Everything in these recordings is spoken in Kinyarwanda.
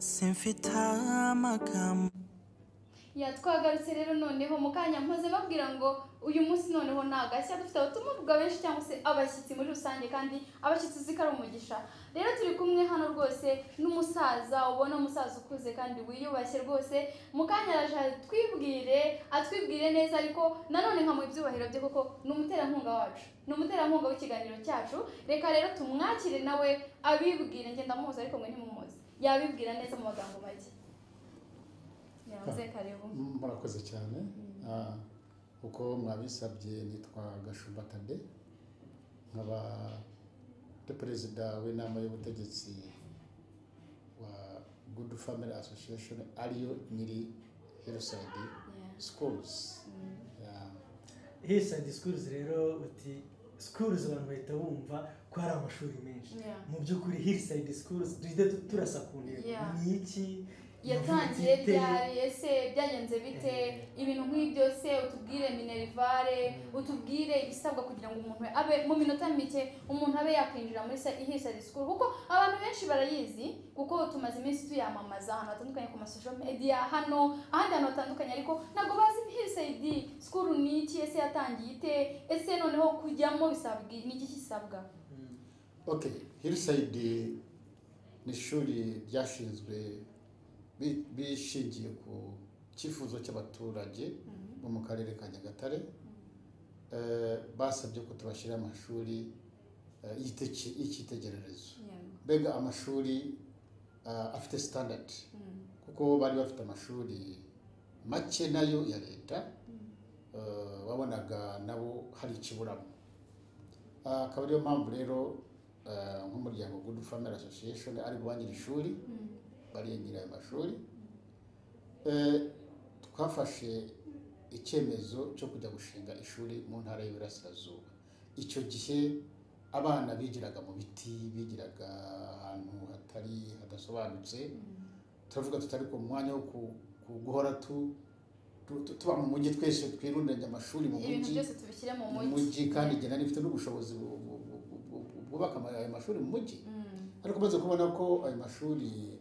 simfite amagambo ya twagarutse rero noneho mu kanya mpoze babwira ngo uyu munsi noneho ni agashya dufite. Abatumirwa benshi cyangwa se abashyitsi muri rusange kandi abashyitsi uzi ko ari umugisha. Rero turi kumwe hano rwose n'umusaza ubona umusaza ukuze kandi wiyubashye rwose. Mu kanya araje atwibwire atwibwire neza ariko nanone nkamuha ibyubahiro bye kuko ni umuterankunga wacu. Ni umuterankunga w'ikiganiro cyacu. Reka rero tumwakire nawe abibwire. Ngenda muzi ariko mwe ntimumuzi yabibwira neza mu magambo make. Yamuze karibu. murakoze cyane. Ah, uko mwabisabye nitwa gashumba tade nkaba perezida w'inama y'ubutegetsi wa good family association ariyo nyiri hillside schools. Yeah. hillside schools rero uti schools abantu bahita bumva ko hari amashuri menshi. Mu by'ukuri hillside schools duhita tu- turasa ku ntego. Ni iki? Yatangiye ryari? Ese byagenze bite? Ibintu nk'ibyo se utubwire minerivare utubwire ibisabwa kugira ngo umuntu abe mu minota mike umuntu abe yakwinjira muri hisari sikuru kuko abantu benshi barayizi kuko tumaze iminsi tuyamamaza ahantu hatandukanye ku masosho media hano ahandi hantu hatandukanye. Ariko ntabwo bazi hisayidi sikuru ni iki? Ese yatangiye ite? Ese noneho kujyamo bisabwa ni iki kisabwa? Mm. okay hillside ni ishuri ryashinzwe bishingiye ku cyifuzo cy'abaturage bo mu karere ka nyagatare Eh, basabye ko tubashyira amashuri eh, y'icyitegererezo. Mbega amashuri eh, afite standard. Kuko bari bafite amashuri make na yo ya leta eh, wabonaga nabo hari ikiburamo akaba ariyo mpamvu rero nk'umuryango good family association ari nyiri ishuri. Barengera ayo mashuri. Eh, twafashe icyemezo cyo kujya gushinga ishuri mu ntara y'Iburasirazuba. Icyo gihe abana bigiraga mu biti bigiraga ahantu hatari hadasobanutse. Turavuga tutari ku mwanya wo guhora tu- tu- tu- tuba mu mujyi twese twirundanya amashuri mu mujyi. mu mu mujyi. Kandi njye nari mfite n'ubushobozi bu- bu- bu- bu- bu- bwubaka ayo mashuri mu mujyi. Mm. ariko maze kubona ko ayo mashuri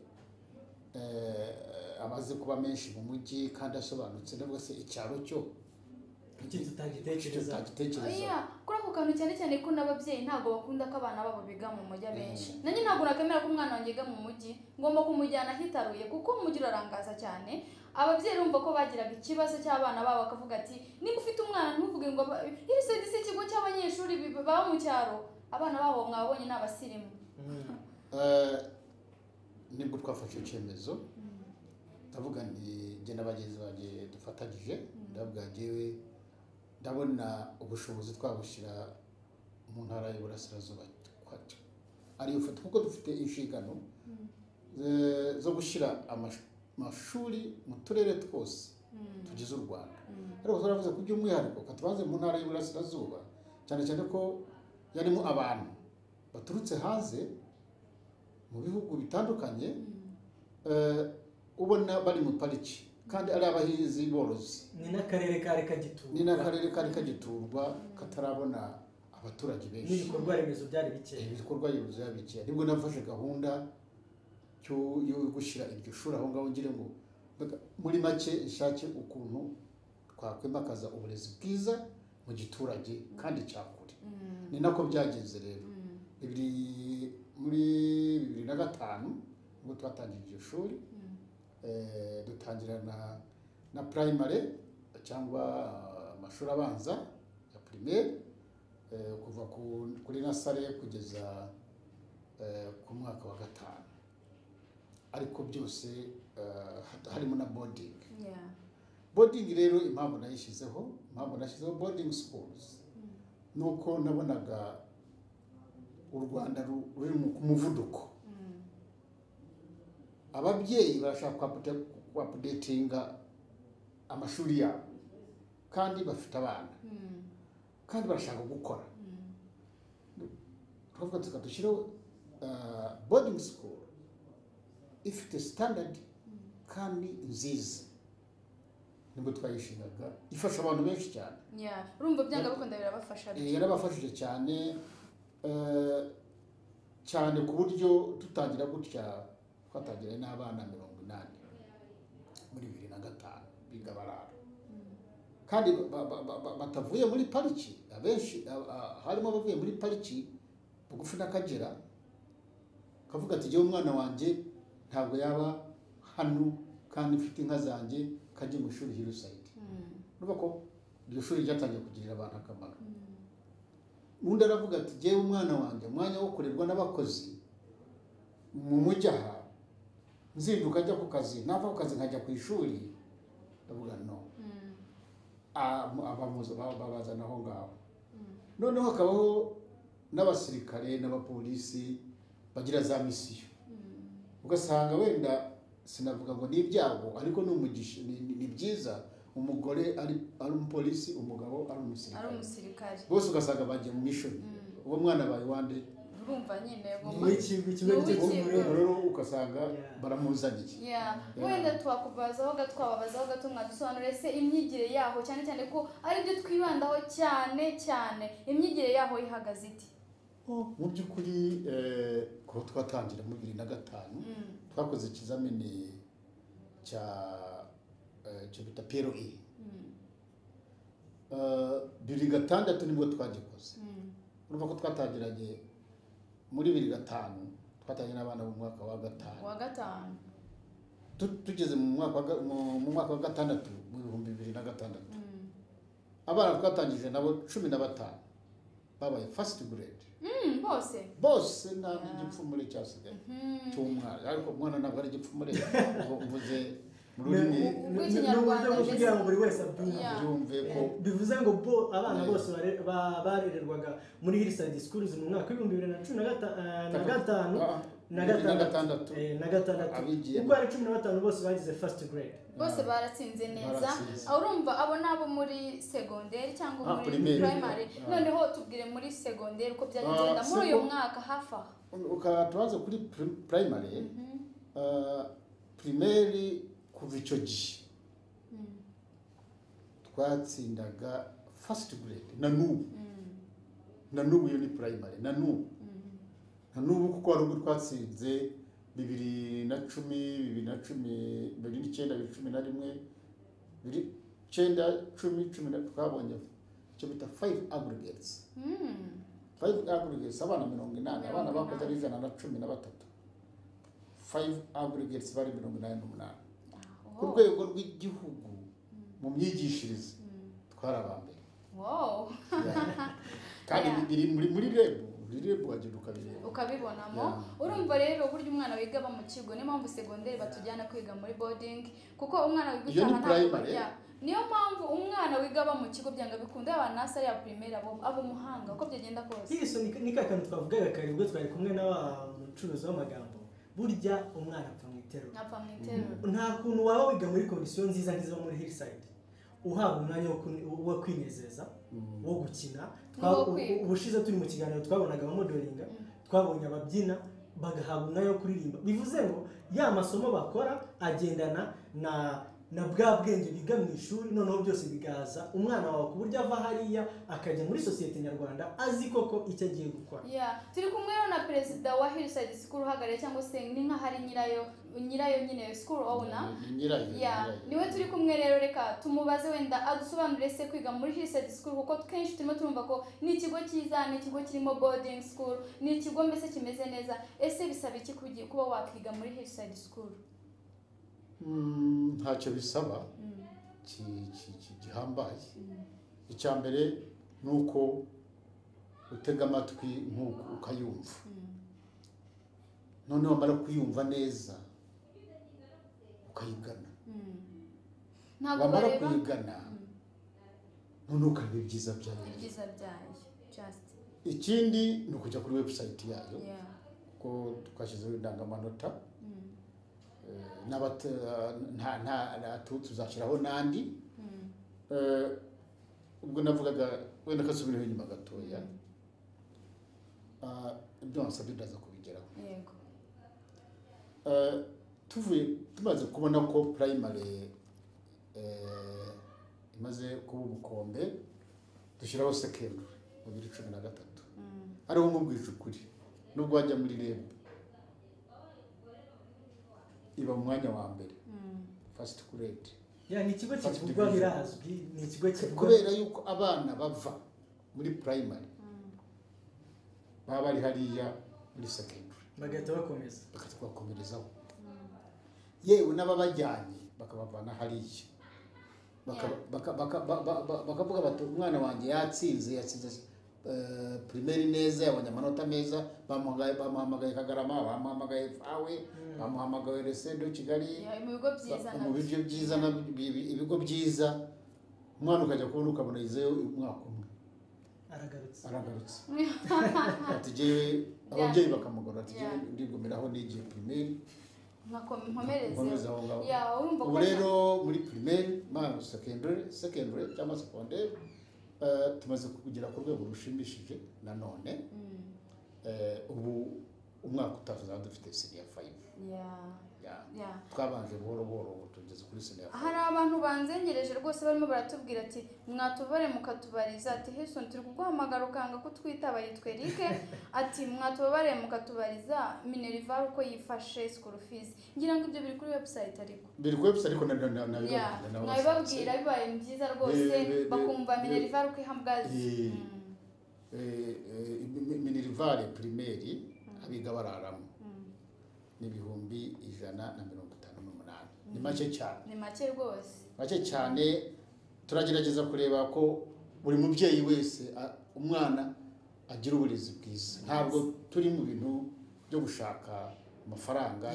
amaze kuba menshi mu mujyi kandi asobanutse ndavuga se icyaro cyo? Oya, kuri ako kantu cyane cyane ko n'ababyeyi ntabwo bakunda ko abana babo biga mu mujyi abenshi. Nanjye ntabwo nakemera ko umwana wanjye yiga mu mujyi. Ngomba kumujyana ahitaruye kuko umujyi urarangaza cyane. Ababyeyi urumva ko bagiraga ikibazo cy'abana babo bakavuga ati niba ufite umwana ntuvuge ngo iri se si ikigo cy'abanyeshuri baba mu cyaro? Abana babo mwabonye ni abasirimu. Mm. Eh, ni bwo twafashe icyemezo. Ndavuga nti njye na bagenzi banjye dufatanyije. Ndavuga njyewe ndabona ubushobozi twabushyira mu ntara y'uburasirazuba ariyo foto kuko dufite inshingano zo gushyira amash- amashuri mu turere twose tugize u rwanda. Ariko turavuze ku by'umwihariko ka tubanze mu ntara y'uburasirazuba cyane cyane ko yarimo abantu baturutse hanze mu bihugu bitandukanye eh, ubona bari mu pariki kandi ari abahinzi borozi. Ni n'akarere kari kagitura ni n'akarere kari kagiturwa katarabona abaturage benshi. N'ibikorwa remezo byari bikeya ibikorwa remezo biba bikeya ni bwo nafashe gahunda cyo- yo gushyira iryo shuri aho ngaho ngire ngo muri make ishake ukuntu twakwimakaza uburezi bwiza mu giturage kandi cyakure ni nako byagenze rero. Bibiri muri bibiri na gatanu ubwo twatangiye iryo shuri eh, dutangira na primary cyangwa amashuri abanza ya primaire eh, kuva ku- kuri nasare kugeza eh, ku mwaka wa gatanu. Ariko byose harimo na boarding. Boarding rero impamvu nayishyizeho impamvu nashyizeho boarding schools. Ni uko nabonaga u rwanda ru- ruri ku muvuduko. Ababyeyi barashaka kwapudetinga amashuri yabo. Kandi bafite abana. Mm. kandi barashaka gukora. Turavuga tuka dushyiraho boarding school ifite standard kandi nziza. Nibwo twayishingaga. Ifasha abantu benshi cyane. Urumva byanga bikunda birabafasha Eh, yarabafashije cyane. Cyane ku buryo tutangira gutya twatangiranye n'abana mirongo inani muri bibiri na gatanu biga barara. Kandi ba- ba- ba- ba- batavuye muri pariki abenshi harimo abavuye muri pariki bugufi n'akagera kavuga ati jyewe umwana wanjye ntabwo yaba hano kandi mfite inka zanjye kajye mu ishuri hirusayidi urumva ko iryo shuri ryatangiye kugirira abantu akamaro. Undi aravuga ati jyewe umwana wanjye umwanya wo kurerwa n'abakozi mu mujyi aha nzinduka ajya ku kazi nava ku kazi nkajya ku ishuri. Ndavuga no. Ah, abamuza ba- babazana aho ngaho. Noneho hakabaho n'abasirikare n'abapolisi bagira za misiyo. Ugasanga wenda sinavuga ngo ni ibyago ariko ni umugisha ni byiza umugore ari ari umupolisi umugabo ari umusirikare. Bose ugasanga bagiye mu mishoni uwo mwana abaye wande urumva nyine rero ugasanga Yeah. baramuzaniye wenda twakubazaho gato twababazaho gato mwadusobanurire se imyigire yaho cyane cyane ko ari byo twibandaho cyane cyane. Imyigire yaho ihagaze iti mu by'ukuri eh, kuba twatangira muri bibiri na gatanu Mm. twakoze ikizamini cya eh, cyo bita PRE Mm. Eh, bibiri gatandatu ni bwo twagikoze. Mm. urumva ko twatangiranye muri bibiri gatanu twatangiranye n'abana mu mwaka wa gatanu. Uwa gatanu. Tu- tugeze mu mwaka wa wa gatandatu mu bihumbi bibiri na gatandatu. Mm. abana twatangije nabo cumi na batanu. Babaye grade. Mm, bose. Bose nta Yeah. n'igipfumure cyasigaye. Mhm. cy'umwana. Ariko umwana ntabwo ari igipfumure. Ngo mvuze mu rurimi Rw'ikinyarwanda n'uburyo bwo kugira ngo buri wese abyumve bivuze ngo bo abana bose bare- ba- barererwaga muri hillside schools mu mwaka w'ibihumbi bibiri na cumi na eh, gatanu. Ah, na gatandatu. Eh, na gatandatu. Uko ari cumi na batanu bose bagize first grade. Bose baratsinze neza. Baratsinze. aho urumva abo ni abo muri segonderi cyangwa Ah, muri primaire. primary. Ah. noneho tubwire muri segonderi uko Ah, byagenda muri uyu mwaka hafi ukaba tubaze kuri pri- primary Mhm. ah, primaire kuva icyo gihe. Twatsindaga first grade na n'ubu. Na n'ubu iyo ni primary na n'ubu. Na n'ubu kuko hari ubwo twatsinze bibiri na cumi bibiri na cumi bibiri n'icyenda bibiri cumi na rimwe bibiri icyenda cumi cumi na twabonye icyo bita five aggregates. Mm. five aggregates abana mirongo inani abana bakoze ari ijana na cumi na batatu. Five aggregates bari mirongo inani n'umunani. Ku rwego rw'igihugu mu myigishirize. Mm. twari abambere. Kandi biri muri muri rebu muri rebu wagenda ukabireba. Ukabibonamo. Urumva rero burya umwana wiga aba mu kigo niyo mpamvu segonderi batujyana kwiga muri boarding kuko umwana wiga utaha ntabwo barya niyo mpamvu umwana wiga aba mu kigo byanga bikunda yaba nasari ya primaire abo aba umuhanga uko byagenda kose. Yesu ni ni ka kantu twavugaga kare ubwo twari kumwe na wa mucuruzi w'amagambo burya umwana apfa mu iterura iterura nta kuntu waba wiga muri kondisiyo nziza nk'izo muri hillside. Uhabwa umwanya wo kwinezeza Mm. wo gukina. Ubushize turi mu kiganiro twabonaga abamodelinga twabonye ababyina bagahabwa umwanya wo kuririmba. Bivuze ngo ya masomo bakora agendana na na bwa bwenge biga mu ishuri noneho byose bigaza umwana wawe ku buryo ava hariya akajya muri sosiyete nyarwanda azi koko icyo agiye gukora Yeah. turi kumwe na perezida wa hillside school uhagarariye cyangwa se ni nk'aho ari nyirayo nyirayo nyine ya nyirayo. ni we turi kumwe rero reka tumubaze wenda adusobanurire se kwiga muri hillside school kuko kenshi turimo turumva ko ni ikigo cyiza ni ikigo kirimo boarding school ni ikigo mbese kimeze neza ese bisaba iki kuba wakwiga muri school Mm, ntacyo bisaba Mm. gihambaye Mm. icya mbere ni uko utega amatwi nk'uko ukayumva Mm. noneho wamara kuyumva neza ukayigana Mm. wamara kuyigana Mm. noneho ukareba ibyiza byayo ikindi ni ukujya kuri website yayo kuko twashyizeho indangamanota tuzashyiraho n'andi. Eh, ubwo navugaga wenda kasubireho inyuma gatoya Ah, ibyo wasabye ndaza kubigeraho. Eh, tuvuye tumaze kubona ko primary eh, imaze kuba ubukombe dushyiraho secondary mu bibiri cumi na gatatu. Mm. ariho nkubwije ukuri nubwo wajya muri reb iba mu mwanya wa mbere. Mm. fasiti kuredi ya ni ikigo kivugwa birazwi ni ikigo kivugwa kubera yuko abana bava muri primary Mm. baba bari hariya muri secondary. Bagahita bakomeza. Bakajya kubakomerezaho yewe n'ababajyanye bakabavana hariya. Bakavuga bati umwana wanjye yatsinze yatsinze. Eh, primaire neza yabonye amanota meza bamuhamagaye bamuhamagaye kagarama bamuhamagaye fawe bamuhamagaye resedo kigali mu bigo byiza ibigo byiza. Umwana ukajya kubona ukabona yizeyo umwaka umwe. Aragarutse. Jewe ababyeyi bakamugora ati jewe ndigumiraho ya urumva ubu ko rero muri primaire ma secondary secondary cyangwa secondaire eh, tumaze kugera ku rwego rushimishije nanone Mm. eh, ubu umwaka utaha dufite senior 5 ya ya ya twabanje buhoro buhoro ubu tugeze kuri 5 hari abantu banzengereje rwose barimo baratubwira ati mwatubare mukatubariza ati heson turi kuguhamagara ukanga kutwitaba yitwa Eric ati mwatubare mukatubariza minerval uko yifashe school fees. Ngira ngo ibyo biri kuri website ariko. Biri ku website ariko na na na na ya mwabibabwira bibaye byiza rwose. Be- be- be- bakumva minerval uko ihambwazi Eh. minerivare primaire abiga bararamo. Ni ibihumbi ijana na mirongo itanu n'umunani. Ni make cyane. Ni make rwose. Make cyane turagerageza kureba ko buri mubyeyi wese umwana agira uburezi bwiza. Ntabwo turi mu bintu byo gushaka amafaranga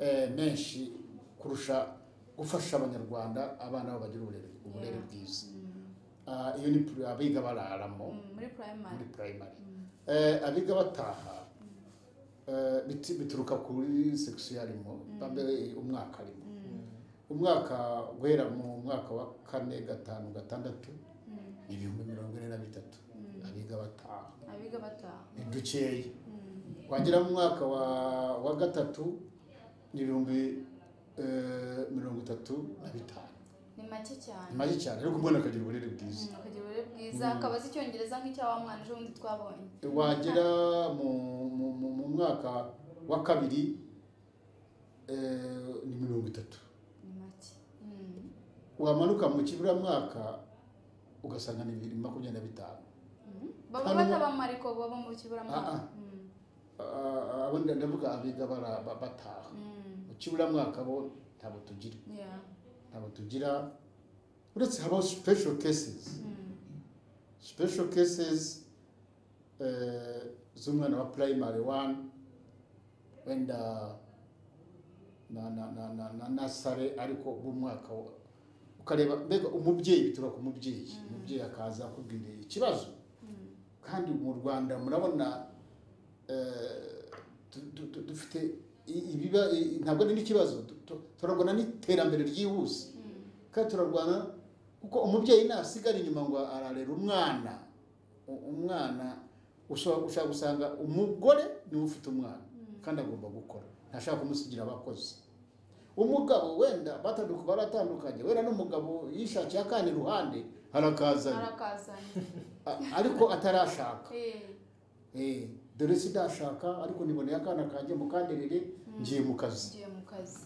eh, menshi kurusha gufasha abanyarwanda abana babo bagira uburere bwiza. Ah, iyo ni abiga bararamo. Mm, muri primary. Muri primary. Eh, abiga bataha bituruka kuri section arimo bambaye umwaka arimo. Umwaka guhera mu mwaka wa kane gatanu gatandatu Mm. ibihumbi mirongo ine na bitatu. Abiga bataha. Abiga bataha. Ni dukeya Mm. wagera mu mwaka wa, gatatu ni ibihumbi eh, mirongo itatu na bitanu. Ni make cyane. Ni make cyane. Ariko umwana akagira uburere bwiza. Mm, akagira uburere bwiza. Akaba azi icyongereza nk'icya wa mwana ejo bundi twabonye. Wagera mu, mwaka wa kabiri eh, ni mirongo itatu. Mm. wamanuka mu kiburamwaka ugasanga ni bibiri makumyabiri na bitanu. Baba batabamo ariko baba mu kiburamwaka Ah, ah. Mm. Ah, abo ndavuga abiga bataha. Mm. mu kiburamwaka bo ntabwo tugira. Yeah. ntabwo tugira uretse habaho special cases Mm. special cases z'umwana wa primary one wenda na na na na na nasare ariko b'umwaka wa- ukareba mbega umubyeyi bituruka ku mubyeyi umubyeyi akaza akubwira ikibazo Mm. kandi mu rwanda murabona dufite ibiba ntabwo ari n'ikibazo. Tu- tu- turarwana n'iterambere ryihuse. Mm. kandi turarwana kuko umubyeyi nasigara inyuma ngo ararera umwana. Umwana ushobora gusanga umugore ni we ufite umwana kandi agomba gukora. Ntashaka kumusigira abakozi. Umugabo wenda batanduka baratandukanye. Wenda n'umugabo yishakiye akana iruhande arakazanye arakazanye A- ariko atarashaka. Eh. Eh, dore sidashaka ariko niboneye akana kanjye mukanderere ngiye mu kazi. Ngiye mu kazi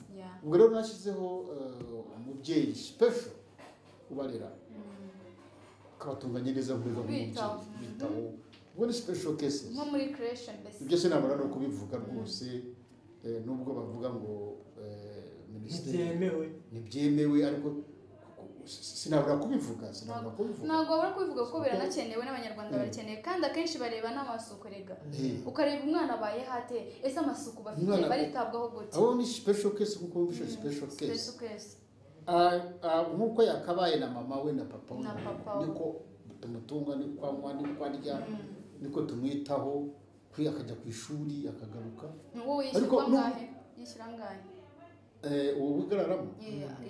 ubwo rero nashyizeho eh, umubyeyi special ubarera. Akabatunganya neza nk'uriya Kubitaho. nk'umubyeyi bitaho ubwo ni creation mbese ibyo sinabura no kubivuga rwose eh, nubwo bavuga ngo eh, minisiteri ntibyemewe. Ntibyemewe ariko sinabura kubivuga sinabura kubivuga. ntabwo wabura kubivuga kuko biranakenewe n'abanyarwanda barakeneye kandi akenshi bareba n'amasuku rega. Eh, ukareba umwana abaye hate ese amasuku bafite baritabwaho gute? Abo ni special case kuko special case. Special case. Ah, ah, nk'uko yakabaye na mama we na papa we niko tumutunga niko anywa niko arya Mm. niko tumwitaho akajya ku ishuri akagaruka. Ariko yishyura angahe ubu Eh, yeah.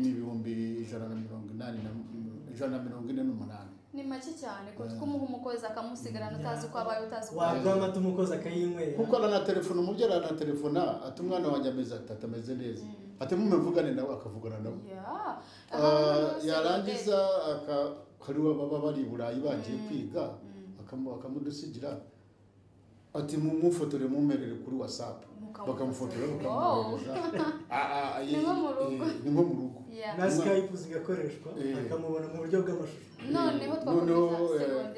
ni ibihumbi ijana na mirongo inani na ijana na mirongo ine n'umunani ni make cyane kuko umuha umukozi akamusigarana utazi uko abaye utazi uko waduha amata umukozi akayinywera kuko aranatelefona umubyeyi aranatelefona ati umwana wanjye ameze ati ati ameze neza ati mumuvugane nawe akavugana nawe yarangiza aka- hari baba bari i burayi bagiye Mm. kwiga Mm. akamu- akamudusigira ati mumufotore mumperere kuri whatsapp. Bakamufotora bakamwohereza Ah, ah, Ni nko mu rugo. eh, ni nko mu rugo. Na skype zigakoreshwa Eh. akamubona mu buryo bw'amashusho. Noneho twakomeza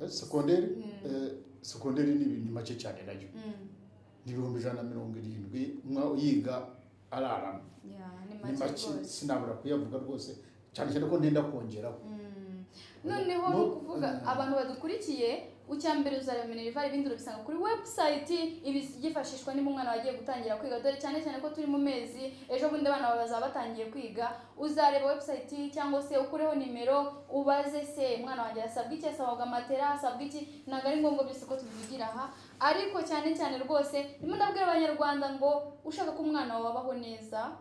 eh, sekonderi. Mm. sekonderi ni ibintu make cyane na yo Mm. ni ibihumbi ijana na mirongo irindwi umwe yiga ararama Yeah, ni make sinabura kuyavuga rwose. Cyane cyane ko ndenda kongeraho Mm. noneho ni No, ukuvuga abantu badukurikiye icya mbere uzareba minerivare ibindi urabisanga kuri webusayiti ibi niba umwana wagiye gutangira kwiga. Dore cyane cyane ko turi mu mezi ejo bundi abana bawe bazaba batangiye kwiga. Uzareba webusayiti cyangwa se ukureho nimero ubaze se umwana wanjye asabwa iki? Asabwa matera asabwa iki? Ntabwo ari ngombwa byose ko tubivugira aha. Ariko cyane cyane rwose ndimo ndabwira abanyarwanda ngo ushaka ko umwana wawe abaho neza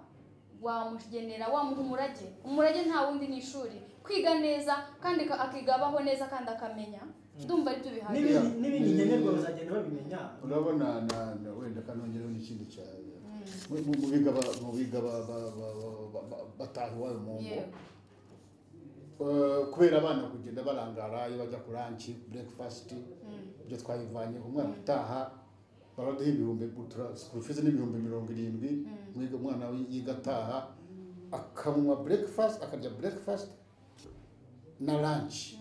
wamugenera wamuha umurage. Umurage nta wundi ni ishuri. Kwiga neza kandi ka- akiga abaho neza kandi akamenya. Ndumva ari byo bihagije n'ibindi Ni- nkenerwa bazagenda babimenya urabona na- na- wenda kanongereho n'ikindi cyane mu- mu- biga bataha iwabo mu ngo Eh, kubera abana kugenda barangara iyo bajya ku ranchi breakfast Mm. ibyo twabivanye umwana utaha baraduha ibihumbi fees n'ibihumbi mirongo irindwi umwana we yiga ataha akanywa breakfast akarya breakfast na lunch. Mm.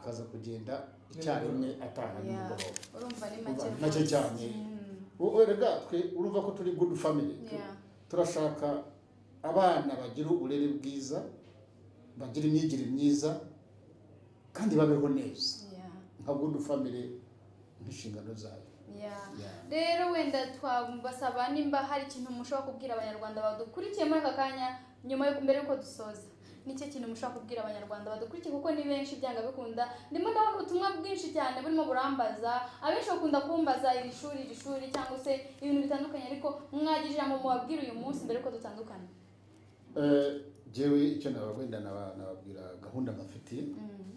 Akaza kugenda icyarimwe ataha nimugoroba make cyane. Mm. wowe rega twe urumva ko turi good family. Turashaka abana bagira uburere bwiza bagira imyigire myiza kandi babeho neza. Nka good family nk'inshingano zayo. Rero wenda twabasaba nimba hari ikintu mushobora kubwira abanyarwanda badukurikiye muri aka kanya nyuma yo mbere yuko dusoza. Ni cyo kintu mushobora kubwira abanyarwanda badukurikiye kuko ni benshi byanga bikunda. Ndimo ndabona ubutumwa bwinshi cyane burimo burambaza. Abenshi bakunda kumbaza iri shuri iri shuri cyangwa se ibintu bitandukanye ariko mwagira ijambo mubabwira uyu munsi mbere yuko dutandukana. Eh, jewe icyo naba wenda naba- nababwira gahunda bafitiye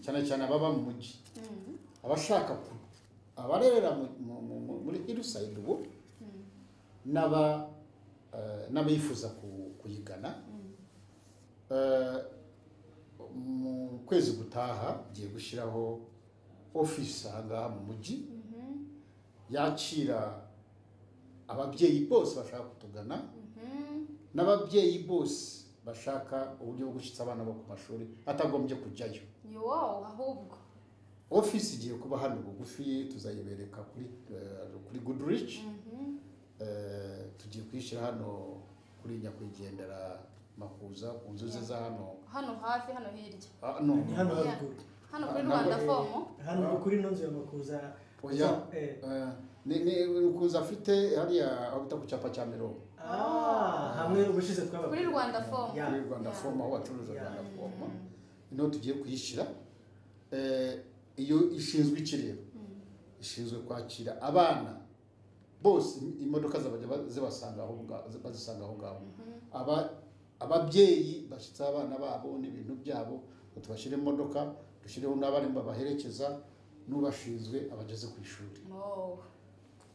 cyane cyane ababa mu mujyi Mm. abashaka abarerera mu- muri irusayidi ubu eh, n'abifuza ku- kuyigana. Eh, mu kwezi gutaha ngiye gushyiraho ofisi aha ngaha mu mujyi Mhm. yakira ababyeyi bose bashaka kutugana Mhm. n'ababyeyi bose bashaka uburyo bwo gushyitsa abana bo ku mashuri atagombye kujyayo ni wowe ahubwo ofisi igiye kuba hano bugufi tuzayibereka kuri eh, kuri goodrich Mhm. Eh, tugiye kuyishyira hano kuri nyakwigendera makuza ku nzu ze za hano. Hano hafi hano hirya. Ah, no, ni hano Yeah. haruguru hano kuri Ah, rwanda fomu hano kuri ino nzu ya makuza. Oya. Eh. Eh, ni ni kuza afite hariya aho bita ku cyapa cya mirongo. Ah, hamwe ubushize twaba kuri rwanda fomu Yeah. kuri rwanda fomu aho bacuruza rwanda fomu ni ho tugiye kuyishyira. Eh, iyo ishinzwe iki rero? Ishinzwe kwakira abana. Bose imodoka zibasanga aho ngaho bazisanga aho ngaho. Aba ababyeyi bashyitseho abana babo n'ibintu byabo ngo tubashyire mu modoka dushyireho n'abarimu babaherekeza n'ubashinzwe abageze ku ishuri. Oh,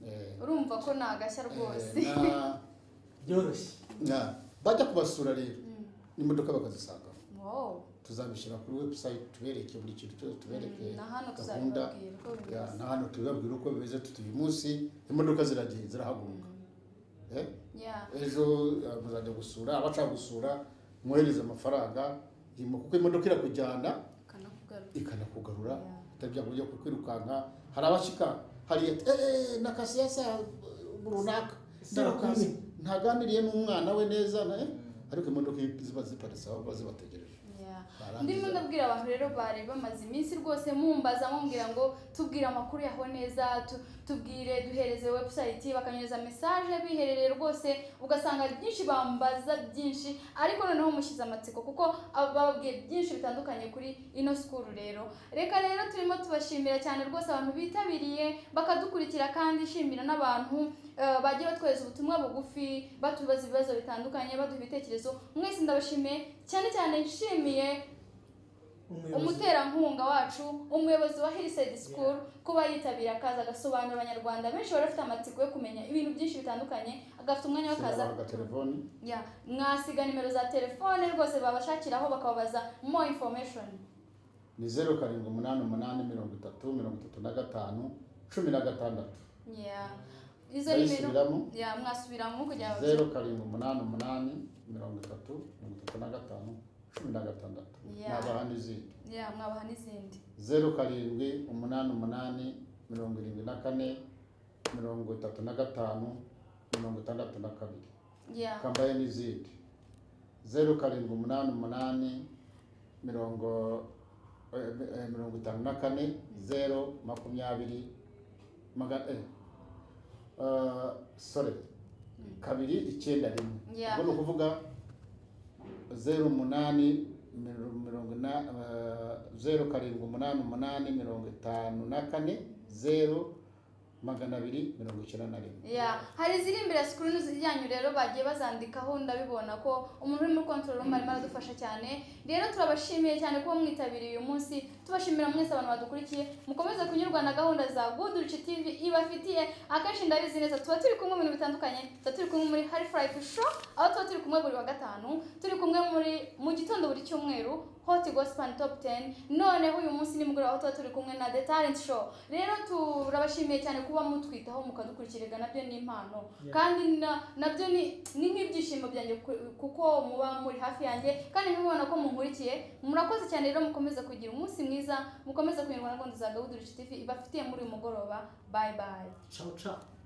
Eh, urumva ko ni agashya rwose. eh, na- byoroshye. bajya kubasura rero. N'imodoka bakazisanga. Wow. tuzabishyira kuri website tubereke buri kintu cyose tubereke na hano gahunda. na hano tubibabwira uko bimeze tuti uyu munsi. Imodoka ziragiye zirahaguruka. Yeah. Ejo eh, muzajya gusura abashaka gusura mwohereze amafaranga kuko imodoka irakujyana ikanakugarura. utabya kujya kwirukanka. Hari abashika hari ati eee na kasiyasa runaka. Kumi. ntaganiriye n'umwana we neza eh, ariko imodoka ziba ziparitse aho baba zibategereje. Ndimo ndabwira abantu rero bari bamaze iminsi rwose mumbaza mumbwira ngo tubwire amakuru yaho neza tu- tubwire duhereze website bakanyuza message biherereye rwose ugasanga byinshi bambaza byinshi ariko noneho mushyize amatsiko kuko aba- bababwiye byinshi bitandukanye kuri ino school rero. Reka rero turimo tubashimira cyane rwose abantu bitabiriye bakadukurikira kandi shimira n'abantu eh, bagiye batwohereza ubutumwa bugufi batubaza ibibazo bitandukanye baduha ibitekerezo. Mwese ndabashimiye cyane cyane nshimiye umuterankunga wacu umuyobozi wa Hillside School kuba yitabira akaza agasobanurira abanyarwanda benshi bari bafite amatsiko yo kumenya ibintu byinshi bitandukanye agafite umwanya wo kaza mwasiga nimero za telefone rwose babashakiraho bakababaza more information. Ni zeru karindwi umunani umunani mirongo itatu mirongo itatu na gatanu cumi na gatandatu. Izo nimero mwasubiramo kugira ngo zeru karindwi umunani umunani mirongo itatu mirongo itatu na gatanu. Cumi na gatandatu Yeah. nabaha n'izindi mwabaha n'izindi zeru karindwi umunani umunani mirongo irindwi na kane mirongo itatu na gatanu mirongo itandatu na kabiri. Kambaye n'izindi. Zeru karindwi umunani umunani mirongo eh, mirongo itanu na kane zeru makumyabiri maga eh, uh, sorry. Kabiri icyenda rimwe. Ubwo ni ukuvuga zeru umunani mirongo ina- eh, zeru karindwi umunani umunani mirongo itanu na kane zeru magana abiri mirongo icyenda na rimwe. Hari iziri imbere ya sikuruni zijyanye rero bagiye bazandikaho ndabibona ko umuntu uri muri control room arimo aradufasha cyane. Rero turabashimiye cyane kuba mwitabiriye uyu munsi. Tubashimira mwese abantu badukurikiye. Mukomeze kunyurwa na gahunda za good rich tv ibafitiye akenshi ndabizi neza. Tuba turi kumwe mu bintu bitandukanye. Tuba turi kumwe muri hari life show aho tuba turi kumwe buri wa gatanu. Turi kumwe muri mu gitondo buri cyumweru. Hot gospel top 10 noneho uyu munsi nimugoroba aho tuba turi kumwe na the talent show. Rero turabashimiye cyane kuba mutwitaho mukadukurikirana na byo ni impano kandi na- na byo ni nk'ibyishimo byanjye ku- kuko muba muri hafi yanjye. Kandi nkibona ko munkurikiye murakoze cyane rero mukomeza kugira umunsi mwiza mukomeza kunyurwa na gahunda za gahunda ibafitiye muri uyu mugoroba. Bye bye. Ciao ciao.